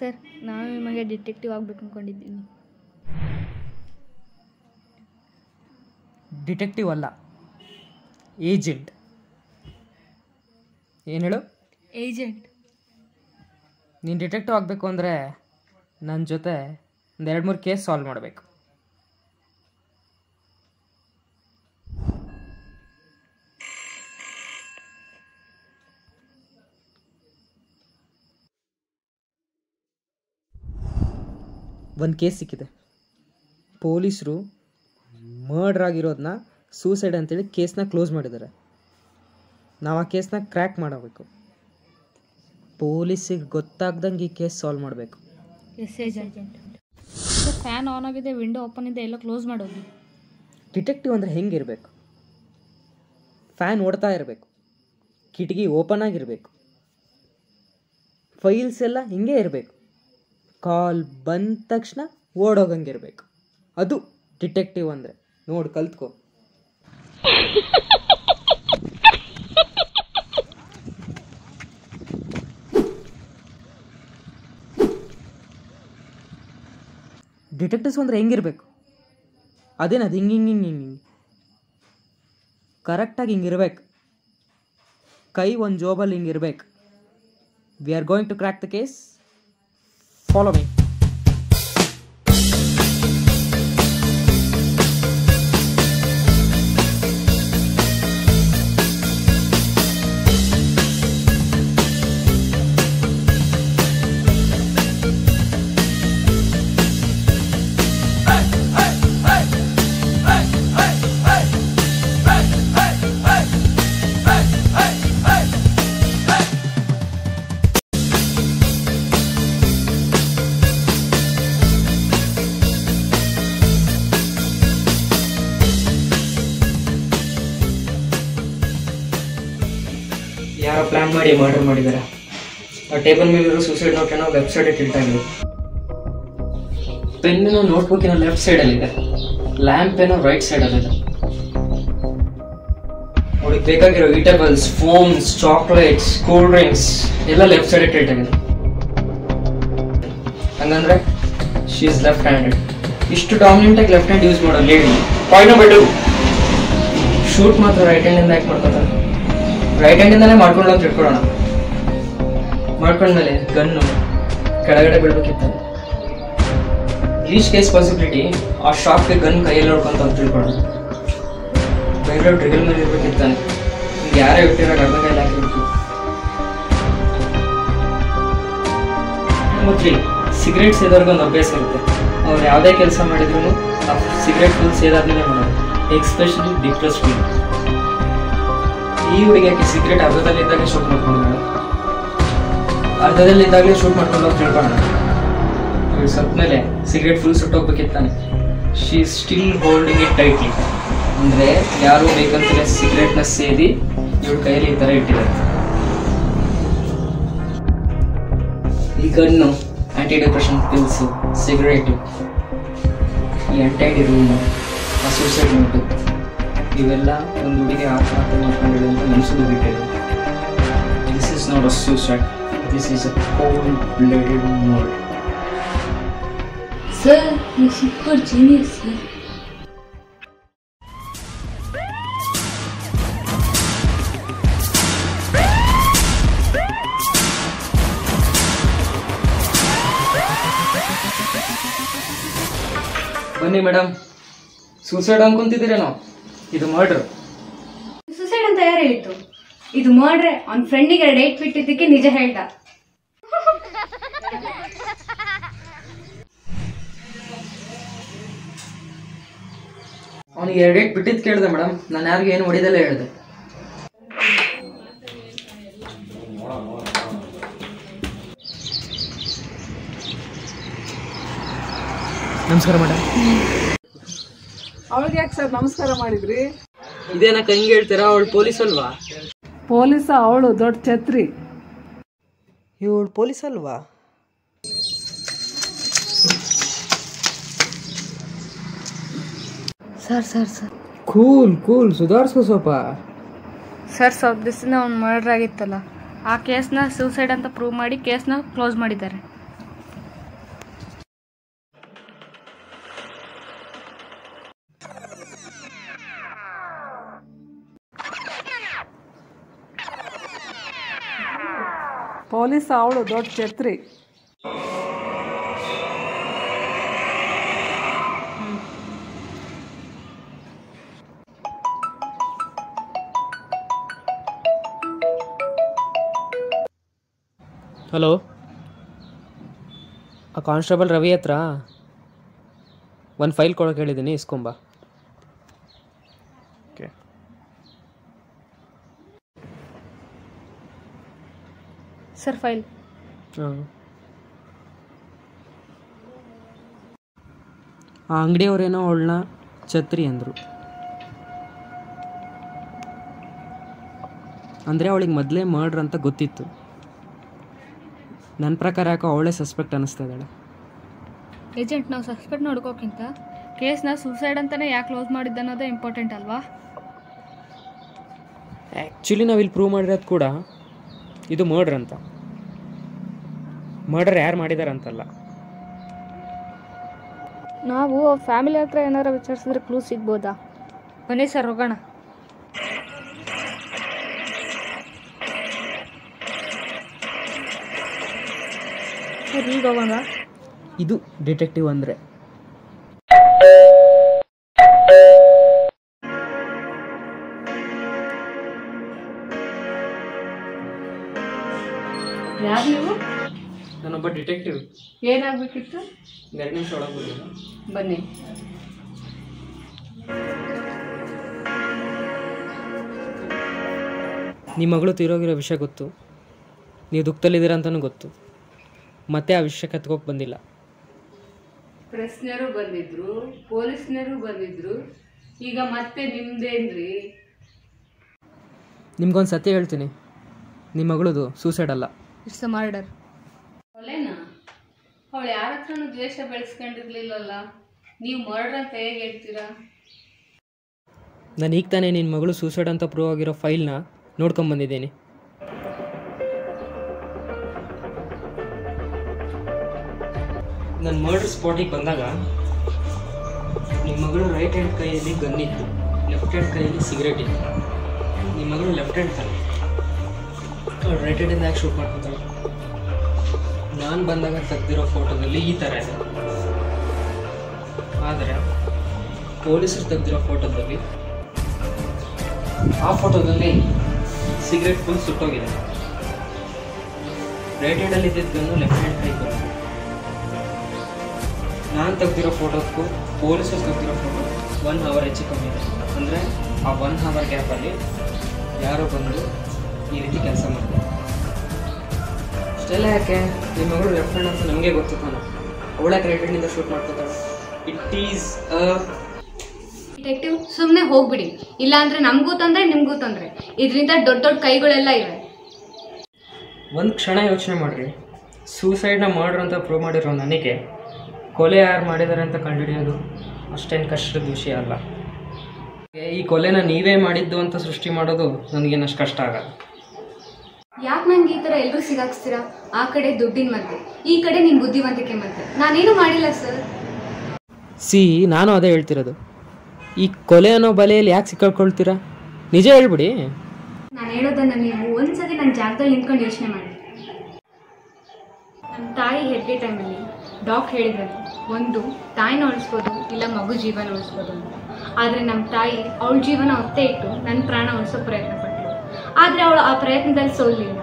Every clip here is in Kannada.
ಸರ್ ನಾನು ನಿಮಗೆ ಡಿಟೆಕ್ಟಿವ್ ಆಗಬೇಕು ಅಂದ್ಕೊಂಡಿದ್ದೀನಿ ಡಿಟೆಕ್ಟಿವ್ ಅಲ್ಲ ಏಜೆಂಟ್. ಏನು ಹೇಳು? ಏಜೆಂಟ್. ನೀನು ಡಿಟೆಕ್ಟಿವ್ ಆಗಬೇಕು ಅಂದರೆ ನನ್ನ ಜೊತೆ ಒಂದು ಎರಡು ಮೂರು ಕೇಸ್ ಸಾಲ್ವ್ ಮಾಡಬೇಕು. ಒಂದು ಕೇಸ್ ಸಿಕ್ಕಿದೆ. ಪೊಲೀಸರು ಮರ್ಡ್ರ್ ಆಗಿರೋದನ್ನ ಸೂಸೈಡ್ ಅಂತೇಳಿ ಕೇಸ್ನ ಕ್ಲೋಸ್ ಮಾಡಿದ್ದಾರೆ. ನಾವು ಆ ಕೇಸ್ನ ಕ್ರ್ಯಾಕ್ ಮಾಡಬೇಕು. ಪೊಲೀಸಿಗೆ ಗೊತ್ತಾಗ್ದಂಗೆ ಈ ಕೇಸ್ ಸಾಲ್ವ್ ಮಾಡಬೇಕು. ಎಸ್ ಏಜೆಂಟ್ ಫ್ಯಾನ್ ಆನ್ ಆಗಿದೆ ವಿಂಡೋ ಓಪನ್ ಇದೆ ಎಲ್ಲ ಕ್ಲೋಸ್ ಮಾಡೋದು. ಡಿಟೆಕ್ಟಿವ್ ಅಂದರೆ ಹೆಂಗಿರಬೇಕು ಫ್ಯಾನ್ ಓಡ್ತಾ ಇರಬೇಕು. ಕಿಟಕಿ ಓಪನ್ ಆಗಿರಬೇಕು. ಫೈಲ್ಸ್ ಎಲ್ಲ ಹಿಂಗೆ ಇರಬೇಕು. ಕಾಲ್ ಬಂದ ತಕ್ಷಣ ಓಡೋಗಂಗಿರ್ಬೇಕು. ಅದು ಡಿಟೆಕ್ಟಿವ್ ಅಂದರೆ. ನೋಡಿ ಕಲ್ತ್ಕೋ. ಡಿಟೆಕ್ಟಿವ್ಸ್ ಅಂದರೆ ಹೆಂಗಿರ್ಬೇಕು? ಅದೇನು ಅದು ಹಿಂಗೆ ಹಿಂಗೆ ಹಿಂಗೆ ಹಿಂಗೆ ಕರೆಕ್ಟಾಗಿ ಹಿಂಗಿರ್ಬೇಕು. ಕೈ ಒಂದು ಜೋಬಲ್ಲಿ ಹಿಂಗಿರ್ಬೇಕು. We are going to crack the case follow me plan ಮಾಡಿ ಮರ್ಡರ್ ಮಾಡಿದ್ದಾರೆ ಆ ಟೇಬಲ್ ಮೇಲಿರೋ ಸೂಸೈಡ್ ಏನೋ ಲೆಫ್ಟ್ ಸೈಡ್ ಆಗಿದೆ. ಪೆನ್ನಿನ ನೋಟ್ಬುಕ್ಕಿನ ಲೆಫ್ಟ್ ಸೈಡಲ್ಲಿದೆ ಲ್ಯಾಂಪ್ ಏನೋ ರೈಟ್ ಸೈಡಲ್ಲಿದೆ ಅವ್ರಿಗೆ ಬೇಕಾಗಿರೋ eatables phones chocolates cool drinks ಎಲ್ಲ ಲೆಫ್ಟ್ ಸೈಡ್ ಇಟ್ಟಿರ್ತಾಗಿದೆ ಹಂಗಂದ್ರೆ ಶಿ ಇಸ್ ಲೆಫ್ಟ್ ಹ್ಯಾಂಡೆಡ್ ಇಷ್ಟು ಡಾಮಿನೆಂಟ್ ಆಗಿ ಲೆಫ್ಟ್ ಹ್ಯಾಂಡ್ ಯೂಸ್ ಮಾಡೋ lady point number two shoot ಮಾತ್ರ ರೈಟ್ ಹ್ಯಾಂಡಿಂದ ಯಾಕೆ ಮಾಡ್ಕೋತಾರೆ ರೈಟ್ ಹ್ಯಾಂಡಿಂದಲೇ ಮಾಡ್ಕೊಂಡು ಅಂತ ತಿಳ್ಕೊಳ್ಳೋಣ ಮಾಡ್ಕೊಂಡ್ಮೇಲೆ ಗನ್ನು ಕೆಳಗಡೆ ಬೀಳ್ಬೇಕಿತ್ತಾನೆ ಲೀಸ್ಟ್ ಕೇಸ್ ಪಾಸಿಬಿಲಿಟಿ ಆ ಶಾಪ್ಗೆ ಗನ್ ಕೈಯಲ್ಲಿ ನೋಡ್ಕೊಂತ ಅಂತ ತಿಳ್ಕೊಳ್ಳೋಣ. ಬೇರೆ ಡ್ರಿಗಲ್ ಮೇಲೆ ಇರ್ಬೇಕಿತ್ತಾನೆ. ಯಾರೇ ಇಟ್ಟಿರೋ ಅರ್ಧ ಕೈಲಿ ಹಾಕಿರ್ಬೇಕು. ತ್ರೀ ಸಿಗರೇಟ್ ಸೇದೋರ್ಗೆ ಒಂದು ಅಭ್ಯಾಸ ಇರುತ್ತೆ. ಅವ್ರು ಯಾವುದೇ ಕೆಲಸ ಮಾಡಿದ್ರು ಆ ಸಿಗರೇಟ್ ಫುಲ್ ಸೇದಾದ್ಮೇಲೆ ಮಾಡೋದು. ಎಕ್ಸ್ಪೆಷಲಿ ಡಿಪ್ರೆಸ್ ಫೀಲ್ ಈ ಹುಡುಗಿ ಯಾಕೆ ಸೀಕ್ರೆಟ್ ಅರ್ಧದಲ್ಲಿ ಇದ್ದಾಗ ಶೂಟ್ ಮಾಡ್ಕೊಂಡು ಅರ್ಧದಲ್ಲಿದ್ದಾಗಲೇ ಶೂಟ್ ಮಾಡ್ಕೊಂಡು ಹೋಗಿ ತಿಳ್ಕೊಂಡು ಸತ್ ಮೇಲೆ cigarette full ಸುಟ್ಟೋಗ್ಬೇಕಿತ್ತಾನೆ she still holding it tightly ಅಂದರೆ ಯಾರು ಬೇಕಂತಲೇ ಸಿಗರೇಟ್ನ ಸೇರಿ ಇವ್ರ ಕೈಯಲ್ಲಿ ಈ ಥರ ಇಟ್ಟಿದ್ದಾರೆ. ಈ gun anti depression pills cigarette ಈ ಅಂಟೈಡಿ ರೂಮು ಆ ಸೂಸೈಡ್ ನೋಟು ಇವೆಲ್ಲ ಒಂದು ಹುಡುಗಿ ಆತ್ಮಹತ್ಯೆ ಮಾಡ್ಕೊಂಡಿದೆ ಅಂತ ನೆನೆಸೋದು ಬಿಟ್ಟಿದೆ this is not a suicide this is a cold blooded murder sir ನೀವು ಸೂಪರ್ ಜೀನಿಯಸ್ ಸರ್ ಬನ್ನಿ ಮೇಡಮ್ ಸೂಸೈಡ್ ಅನ್ಕೊಂತಿದ್ದೀರೇನೋ ಇದು ಮರ್ಡರ್ ಸುಸೈಡ್ ಅಂತ ಯಾರು ಹೇಳಿತ್ತು ಇದು ಮಾಡ್ರೆ ಅವ್ನ ಫ್ರೆಂಡಿಗೆ ಡೇಟ್ ಬಿಟ್ಟಿದ್ದಕ್ಕೆ ನಿಜ ಹೇಳ್ದ. ಅವನಿಗೆ ಎರಡು ಏಟ್ ಬಿಟ್ಟಿದ್ದು ಕೇಳಿದೆ ಮೇಡಮ್ ನಾನು ಯಾರಿಗೂ ಏನು ಹೊಡಿದಲ್ಲ ಹೇಳಿದೆ. ನಮಸ್ಕಾರ ಮೇಡಮ್ ಅವಳಿಗೆ ಯಾಕೆ ಸರ್ ನಮಸ್ಕಾರ ಮಾಡಿದ್ರಿ? ಇದೇನ ಹೆಂಗೆ ಹೇಳ್ತೀರಾ? ಅವಳು ಪೊಲೀಸ್ ಅಲ್ವಾ? ಪೊಲೀಸ ಅವಳು ದೊಡ್ಡ ಛತ್ರಿ. ಇವಳು ಪೊಲೀಸ್ ಅಲ್ವಾ? Sir sir sir. Cool cool ಸುಧಾರಿಸ್ಕೋ ಸ್ವಲ್ಪ. ಸರ್ ಸ್ವಲ್ಪ ದಿವಸದಿಂದ ಅವ್ನು ಮರ್ಡರ್ ಆಗಿತ್ತಲ್ಲ. ಆ ಕೇಸ್ನ ಸೂಸೈಡ್ ಅಂತ ಪ್ರೂವ್ ಮಾಡಿ ಕೇಸ್ನ ಕ್ಲೋಸ್ ಮಾಡಿದ್ದಾರೆ. ಪೊಲೀಸ್ ಅವಳು ದೊಡ್ಡ ಛತ್ರಿ. ಹಲೋ? ಆ ಕಾನ್ಸ್ಟೇಬಲ್ ರವಿ ಹತ್ರ ಒಂದು ಫೈಲ್ ಕೊಡೋಕೆ ಹೇಳಿದ್ದೀನಿ ಇಸ್ಕೊಂಬ. Sir file. ಆ ಅಂಗಡಿಯವ್ರೇನೋ ಅವಳನ್ನ ಛತ್ರಿ ಅಂದರು. ಅಂದರೆ ಅವಳಿಗೆ ಮೊದಲೇ ಮರ್ಡ್ರ್ ಅಂತ ಗೊತ್ತಿತ್ತು. ನನ್ನ ಪ್ರಕಾರ ಯಾಕೋ ಅವಳೇ ಸಸ್ಪೆಕ್ಟ್ ಅನ್ನಿಸ್ತಾ ಇದ್ದಾಳೆ. ಏಜೆಂಟ್ ನಾವು ಸಸ್ಪೆಕ್ಟ್ ನೋಡ್ಕೋಕ್ಕಿಂತ ಕೇಸ್ನ ಸೂಸೈಡ್ ಅಂತಲೇ ಯಾಕೆ ಕ್ಲೋಸ್ ಮಾಡಿದ್ದ ಅನ್ನೋದೇ ಇಂಪಾರ್ಟೆಂಟ್ ಅಲ್ವಾ? ಆ್ಯಕ್ಚುಲಿ ನಾವು ಇಲ್ಲಿ ಪ್ರೂವ್ ಮಾಡಿರೋದು ಕೂಡ ಇದು ಮರ್ಡ್ರ್ ಅಂತ. ಮರ್ಡರ್ ಯಾರು ಮಾಡಿದ್ದಾರೆ ಅಂತಲ್ಲ ನಾವು ಫ್ಯಾಮಿಲಿ ಹತ್ರ ಏನಾರ ವಿಚಾರಿಸಿದ್ರೆ ಕ್ಲೂ ಸಿಗ್ಬೋದಾ? ಬನ್ನಿ ಸರ್ ಹೋಗೋಣ. ಸರ್ ಈಗ ಹೋಗೋಣ. ಇದು ಡಿಟೆಕ್ಟಿವ್ ಅಂದರೆ. ನಾನೊಬ್ಬ ಡಿಟೆಕ್ಟಿವ್ ಏನಾಗಬೇಕಿತ್ತು? ಎರಡು ನಿಮಿಷ ಒಳಗೆ? ಬನ್ನಿ. ನಿಮ್ಮ ಮಗಳು ತೀರೋಗಿರೋ ವಿಷಯ ಗೊತ್ತು. ನೀವು ದುಃಖದಲ್ಲಿದ್ದೀರ ಅಂತಲೂ ಗೊತ್ತು. ಮತ್ತೆ ಆ ವಿಷಯ ಕತ್ಕೋಕೆ ಬಂದಿಲ್ಲ. ಪ್ರೆಸ್ನರು ಬಂದಿದ್ರು ಪೊಲೀಸ್ನರು ಬಂದಿದ್ರು. ಈಗ ಮತ್ತೆ ನಿಮ್ದೇನ್ರಿ? ನಿಮ್ಗೊಂದು ಸತ್ಯ ಹೇಳ್ತೀನಿ. ನಿಮ್ಮ ಮಗಳದು ಸೂಸೈಡ್ ಅಲ್ಲ. ಇಟ್ಸ್ ಅ ಮರ್ಡರ್ ಕೊಲೆನಾ ಅವಳು ಯಾರ ಹತ್ರನೂ ದ್ವೇಷ ಬೆಳೆಸ್ಕೊಂಡಿರ್ಲಿಲ್ಲಲ್ಲ, ನೀವು ಮರ್ಡ್ರ್ ಅಂತ ಹೇಗೆ ಹೇಳ್ತೀರಾ? ನಾನು ಈಗ ತಾನೇ ನಿನ್ನ ಮಗಳು ಸೂಸೈಡ್ ಅಂತ ಪ್ರೂವ್ ಆಗಿರೋ ಫೈಲ್ನ ನೋಡ್ಕೊಂಬಂದಿದ್ದೀನಿ ನನ್ನ ಮರ್ಡರ್ ಸ್ಪಾಟಿಗೆ ಬಂದಾಗ ನಿಮ್ಮ ಮಗಳು ರೈಟ್ ಹ್ಯಾಂಡ್ ಕೈಯಲ್ಲಿ ಗನ್ ಇತ್ತು ಲೆಫ್ಟ್ ಹ್ಯಾಂಡ್ ಕೈಯಲ್ಲಿ ಸಿಗರೇಟ್ ಇತ್ತು. ನಿಮ್ಮ ಮಗಳು ಲೆಫ್ಟ್ ಹ್ಯಾಂಡ್ ತಾನೆ? ರೈಟ್ ಹ್ಯಾಂಡಿಂದ ಯಾಕೆ ಶೂಟ್ ಮಾಡ್ಕೊತಾಳೆ? ನಾನು ಬಂದಾಗ ತೆಗ್ದಿರೋ ಫೋಟೋದಲ್ಲಿ ಈ ಥರ ಇದೆ. ಆದರೆ ಪೊಲೀಸರು ತೆಗ್ದಿರೋ ಫೋಟೋದಲ್ಲಿ ಆ ಫೋಟೋದಲ್ಲಿ ಸಿಗರೇಟ್ ಫುಲ್ ಸುಟ್ಟೋಗಿದೆ. ರೈಟ್ ಹ್ಯಾಂಡಲ್ಲಿ ಇದ್ದಿದ್ದನ್ನು ಲೆಫ್ಟ್ ಹ್ಯಾಂಡ್ ಕೈ ನಾನು ತೆಗ್ದಿರೋ ಫೋಟೋಕ್ಕೂ ಪೊಲೀಸರು ತೆಗ್ದಿರೋ ಫೋಟೋ ಒನ್ ಅವರ್ ಹೆಚ್ಚು ಕಮ್ಮಿ ಇದೆ. ಅಂದರೆ ಆ ಒನ್ ಅವರ್ ಗ್ಯಾಪಲ್ಲಿ ಯಾರೋ ಬಂದು ಈ ರೀತಿ ಕೆಲಸ ಮಾಡ್ತಾರೆ. ಅಷ್ಟೆಲ್ಲ ಯಾಕೆ? ನಿಮ್ಮ ಮಗಳು ಲೆಫ್ಟ್ ಹ್ಯಾಂಡ್ ಅಂತ ನಮಗೆ ಗೊತ್ತು ತಾನೆ. ಅವಳ ಕ್ರೆಡಿಟ್ನಿಂದ ಶೂಟ್ ಮಾಡ್ಕೊತಾಳೆ. ಇಟ್ ಈಸ್ ಅ ಡಿಟೆಕ್ಟಿವ್ ಸುಮ್ಮನೆ ಹೋಗ್ಬಿಡಿ. ಇಲ್ಲಾಂದ್ರೆ ನಮಗೂ ತೊಂದರೆ ನಿಮಗೂ ತೊಂದರೆ. ಇದರಿಂದ ದೊಡ್ಡ ದೊಡ್ಡ ಕೈಗಳೆಲ್ಲ ಇವೆ. ಒಂದು ಕ್ಷಣ ಯೋಚನೆ ಮಾಡಿರಿ. ಸೂಸೈಡ್ನ ಮಾಡ್ರು ಅಂತ ಪ್ರೂವ್ ಮಾಡಿರೋ ನನಗೆ ಕೊಲೆ ಯಾರು ಮಾಡಿದ್ದಾರೆ ಅಂತ ಕಂಡುಹಿಡಿಯೋದು ಅಷ್ಟೇನು ಕಷ್ಟದ ವಿಷಯ ಅಲ್ಲ. ಈ ಕೊಲೆನ ನೀವೇ ಮಾಡಿದ್ದು ಅಂತ ಸೃಷ್ಟಿ ಮಾಡೋದು ನನಗೇನಷ್ಟು ಕಷ್ಟ ಆಗಲ್ಲ. ಯಾಕೆ ನಂಗೆ ಈ ಥರ ಎಲ್ಲರೂ ಸಿಗಾಕ್ಸ್ತೀರಾ? ಆ ಕಡೆ ದುಡ್ಡಿನ ಮಧ್ಯೆ ಈ ಕಡೆ ನಿಮ್ಮ ಬುದ್ಧಿವಂತಿಕೆ ಮಧ್ಯೆ. ನಾನೇನು ಮಾಡಿಲ್ಲ ಸರ್. ಸಿ ನಾನು ಅದೇ ಹೇಳ್ತಿರೋದು. ಈ ಕೊಲೆ ಅನ್ನೋ ಬಲೆಯಲ್ಲಿ ಯಾಕೆ ಸಿಕ್ಕಾಕೊಳ್ತೀರಾ? ನಿಜ ಹೇಳ್ಬಿಡಿ. ನಾನು ಹೇಳೋದನ್ನ ನೀವು ಒಂದ್ಸತಿ ನನ್ನ ಜಾಗದಲ್ಲಿ ನಿಂತ್ಕೊಂಡು ಯೋಚನೆ ಮಾಡಿ. ನನ್ನ ತಾಯಿ ಹೆರಿಗೆ ಟೈಮಲ್ಲಿ ಡಾಕ್ ಹೇಳಿದ್ರು ಒಂದು ತಾಯಿನ ಉಳಿಸ್ಬೋದು ಇಲ್ಲ ಮಗು ಜೀವನ ಉಳಿಸ್ಬೋದು ಅಂತ. ಆದರೆ ನಮ್ಮ ತಾಯಿ ಅವಳ ಜೀವನ ಒತ್ತೆ ಇಟ್ಟು ನನ್ನ ಪ್ರಾಣ ಉಳಿಸೋ ಪ್ರಯತ್ನ ಪಟ್ಟಳು ಆದರೆ ಅವಳು ಆ ಪ್ರಯತ್ನದಲ್ಲಿ ಸೋಲಿಲ್ಲ.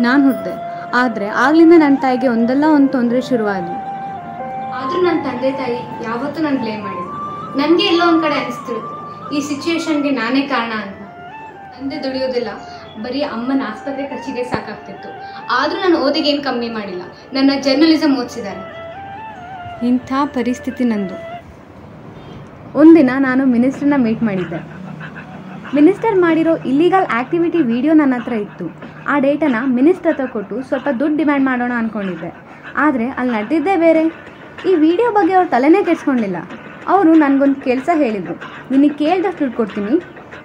ನಾನು ಹುಟ್ಟಿದೆ ಆದರೆ ಆಗ್ಲಿಂದ ನನ್ನ ತಾಯಿಗೆ ಒಂದಲ್ಲ ಒಂದು ತೊಂದರೆ ಶುರುವಾದ್ವಿ ಆದರೂ ನನ್ನ ತಂದೆ ತಾಯಿ ಯಾವತ್ತೂ ನಾನು ಬ್ಲೇಮ್ ಮಾಡಿಲ್ಲ. ನನಗೆ ಎಲ್ಲೋ ಒಂದು ಕಡೆ ಅನಿಸ್ತಿರುತ್ತೆ. ಈ ಸಿಚುವೇಶನ್ಗೆ ನಾನೇ ಕಾರಣ ಅಂತ. ತಂದೆ ದುಡಿಯೋದಿಲ್ಲ ಬರೀ ಅಮ್ಮನ ಆಸ್ಪತ್ರೆ ಖರ್ಚಿಗೆ ಸಾಕಾಗ್ತಿತ್ತು. ಆದರೂ ನಾನು ಓದಿಗೆ ಏನು ಕಮ್ಮಿ ಮಾಡಿಲ್ಲ. ನನ್ನ ಜರ್ನಲಿಸಮ್ ಓದಿಸಿದ್ದಾರೆ. ಇಂಥ ಪರಿಸ್ಥಿತಿ ನಂದು. ಒಂದಿನ ನಾನು ಮಿನಿಸ್ಟರ್ನ ಮೀಟ್ ಮಾಡಿದ್ದೆ. ಮಿನಿಸ್ಟರ್ ಮಾಡಿರೋ ಇಲ್ಲಿಗಲ್ ಆ್ಯಕ್ಟಿವಿಟಿ ವಿಡಿಯೋ ನನ್ನ ಹತ್ರ ಇತ್ತು. ಆ ಡೇಟನ ಮಿನಿಸ್ಟರ್ ಹತ್ರ ಕೊಟ್ಟು ಸ್ವಲ್ಪ ದುಡ್ಡು ಡಿಮ್ಯಾಂಡ್ ಮಾಡೋಣ ಅಂದ್ಕೊಂಡಿದ್ದೆ ಆದರೆ ಅಲ್ಲಿ ನಡೆದಿದ್ದೇ ಬೇರೆ. ಈ ವಿಡಿಯೋ ಬಗ್ಗೆ ಅವ್ರು ತಲೆನೇ ಕೆಡ್ಸ್ಕೊಂಡಿಲ್ಲ. ಅವರು ನನಗೊಂದು ಕೆಲಸ ಹೇಳಿದರು. ನಿನಗೆ ಕೇಳಿದಷ್ಟು ದುಡ್ಡು ಕೊಡ್ತೀನಿ.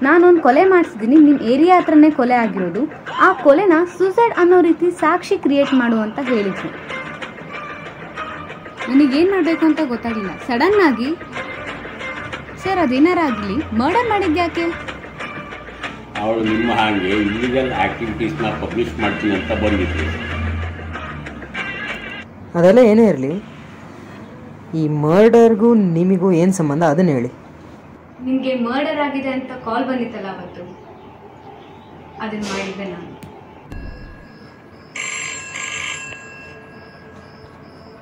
ನಾನೊಂದು ಕೊಲೆ ಮಾಡಿಸಿದ್ದೀನಿ ನಿಮ್ಮ ಏರಿಯಾ ಹತ್ರನೇ ಕೊಲೆ ಆಗಿರೋದು. ಆ ಕೊಲೆನ ಸೂಸೈಡ್ ಅನ್ನೋ ರೀತಿ ಸಾಕ್ಷಿ ಕ್ರಿಯೇಟ್ ಮಾಡು ಅಂತ ಹೇಳಿದ್ರು. ನನಗೇನು ಮಾಡಬೇಕು ಅಂತ ಗೊತ್ತಾಗಲಿಲ್ಲ. ಸಡನ್ ಆಗಿ, ಸರ್ ಅದೇನಾರಾಗಲಿ ಮರ್ಡರ್ ಮಾಡಿದ್ಯಾಕೆ? ಅವಳು ನಿಮ್ಮ ಹಾಗೆ ಇಲ್ಲಿಗಲ್ ಆ್ಯಕ್ಟಿವಿಟೀಸ್ನ ಪಬ್ಲಿಷ್ ಮಾಡ್ತೀನಿ ಅಂತ ಬಂದಿದ್ವಿ ಅದೆಲ್ಲ ಏನೇ ಇರಲಿ ಈ ಮರ್ಡರ್ಗೂ ನಿಮಗೂ ಏನು ಸಂಬಂಧ? ಅದನ್ನು ಹೇಳಿ. ನಿಮಗೆ ಮರ್ಡರ್ ಆಗಿದೆ ಅಂತ ಕಾಲ್ ಬಂದಿತ್ತಲ್ಲ ಅವತ್ತು? ಅದನ್ನು ಮಾಡಿದ್ದೆ ನಾನು.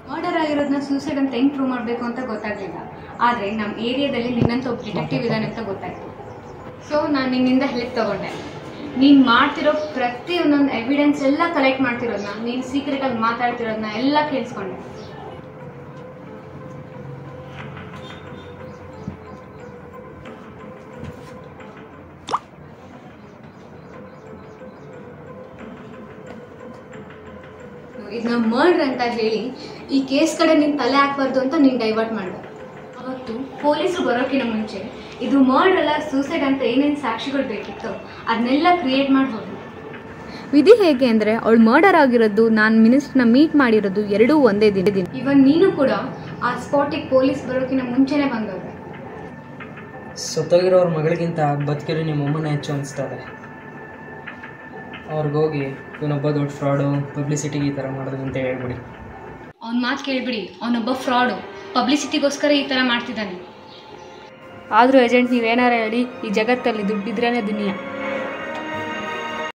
ಮರ್ಡರ್ ಆಗಿರೋದನ್ನ ಸೂಸೈಡ್ ಅಂತ ಹೆಂಗ್ ಪ್ರೂವ್ ಮಾಡಬೇಕು ಅಂತ ಗೊತ್ತಾಗಲಿಲ್ಲ. ಆದರೆ ನಮ್ಮ ಏರಿಯಾದಲ್ಲಿ ನಿನ್ನಂತ ಒಬ್ಬ ಡಿಟೆಕ್ಟಿವ್ ಇದ್ದಾನೆ ಅಂತ ಗೊತ್ತಾಯ್ತು. ಸೊ ನಾನು ನಿನ್ನಿಂದ ಹೆಲ್ಪ್ ತಗೊಂಡೆ. ನೀನು ಮಾಡ್ತಿರೋ ಪ್ರತಿ ಒಂದೊಂದು ಎವಿಡೆನ್ಸ್ ಎಲ್ಲ ಕಲೆಕ್ಟ್ ಮಾಡ್ತಿರೋದನ್ನ ನೀನು ಸೀಕ್ರೆಟಾಗಿ ಮಾತಾಡ್ತಿರೋದನ್ನ ಎಲ್ಲ ಕೇಳಿಸ್ಕೊಂಡೆ. ಇದನ್ನ ಮರ್ಡರ್ ಅಂತ ಹೇಳಿ, ಈ ಕೇಸ್ ಕಡೆ ನೀನು ತಲೆ ಹಾಕ್ಬಾರ್ದು ಅಂತ ನೀನು ಡೈವರ್ಟ್ ಮಾಡಿದೆ. ಅವತ್ತು ಪೊಲೀಸರು ಬರೋಕ್ಕಿಂತ ಮುಂಚೆ ಇದು ಮರ್ಡ್ ಅಲ್ಲ ಸೂಸೈಡ್ ಅಂತ ಏನೇನು ಸಾಕ್ಷಿಗಳು ಬೇಕಿತ್ತು ಅದನ್ನೆಲ್ಲ ಕ್ರಿಯೇಟ್ ಮಾಡಿ ಹೋದ್ರು ವಿಧಿ ಹೇಗೆ ಅಂದ್ರೆ ಅವಳು ಮರ್ಡರ್ ಆಗಿರೋದು ನಾನು ಮಿನಿಸ್ಟ್ರನ್ನ ಮೀಟ್ ಮಾಡಿರೋದು ಎರಡೂ ಒಂದೇ ದಿನ. ದಿನ ಇವನ್ ನೀನು ಕೂಡ ಆ ಸ್ಪಾಟಿಗೆ ಪೊಲೀಸ್ ಬರೋಕಿನ ಮುಂಚೆನೇ ಬಂದವ್ರೆ. ಸತ್ತೋಗಿರೋರ ಮಗಳಿಗಿಂತ ಬದುಕಿರೋ ನಿಮ್ಮ ಅಮ್ಮನ ಹೆಚ್ಚು ಅನಿಸ್ತದೆ. ಅವ್ರಿಗೋಗಿ ಇವನೊಬ್ಬ ದೊಡ್ಡ ಫ್ರಾಡು ಪಬ್ಲಿಸಿಟಿಗೆ ಈ ಥರ ಮಾಡೋದು ಅಂತ ಹೇಳ್ಬಿಡಿ. ಅವ್ನ ಮಾತು ಕೇಳ್ಬಿಡಿ ಅವನೊಬ್ಬ ಫ್ರಾಡು ಪಬ್ಲಿಸಿಟಿಗೋಸ್ಕರ ಈ ಥರ ಮಾಡ್ತಿದ್ದಾನೆ. ಆದರೂ ಏಜೆಂಟ್ ನೀವೇನಾರ ಹೇಳಿ ಈ ಜಗತ್ತಲ್ಲಿ ದುಡ್ಡಿದ್ರೇ ದುನಿಯಾ.